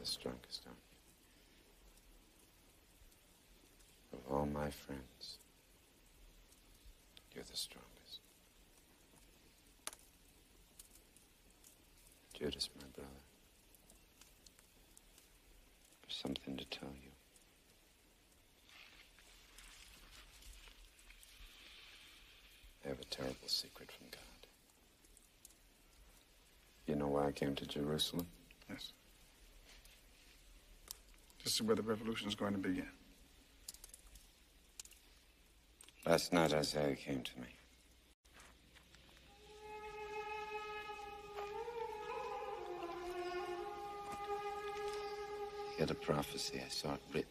the strongest, aren't you? Of all my friends, you're the strongest. Judas, my brother. There's something to tell you. I have a terrible secret from God. You know why I came to Jerusalem? This is where the revolution is going to begin. Last night Isaiah came to me. He had a prophecy. I saw it written.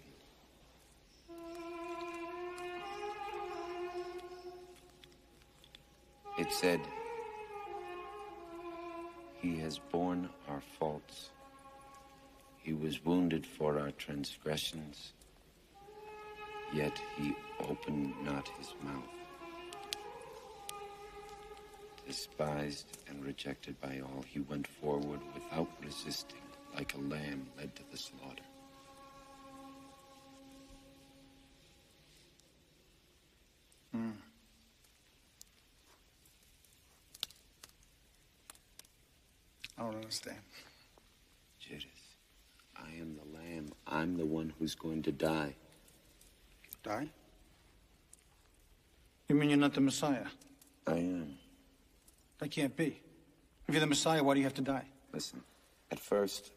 It said, He has borne our faults. He was wounded for our transgressions, yet he opened not his mouth. Despised and rejected by all, he went forward without resisting, like a lamb led to the slaughter. Hmm. I don't understand. Judas, I am the lamb. I'm the one who's going to die. Die? You mean you're not the Messiah? I am. That can't be. If you're the Messiah, why do you have to die? Listen, at first,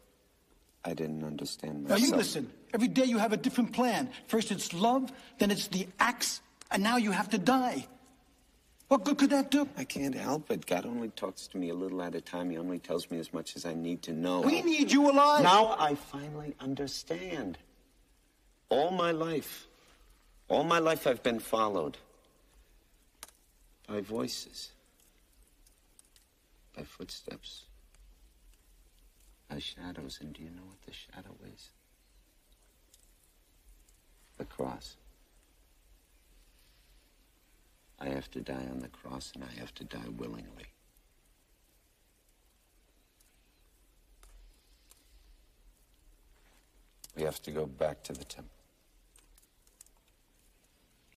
I didn't understand myself. Now you listen. Every day you have a different plan. First it's love, then it's the axe, and now you have to die. What good could that do? I can't help it. God only talks to me a little at a time. He only tells me as much as I need to know. We need you alive. Now I finally understand. All my life, all my life I've been followed by voices, by footsteps, by shadows. And do you know what the shadow is? The cross. I have to die on the cross, and I have to die willingly. We have to go back to the temple.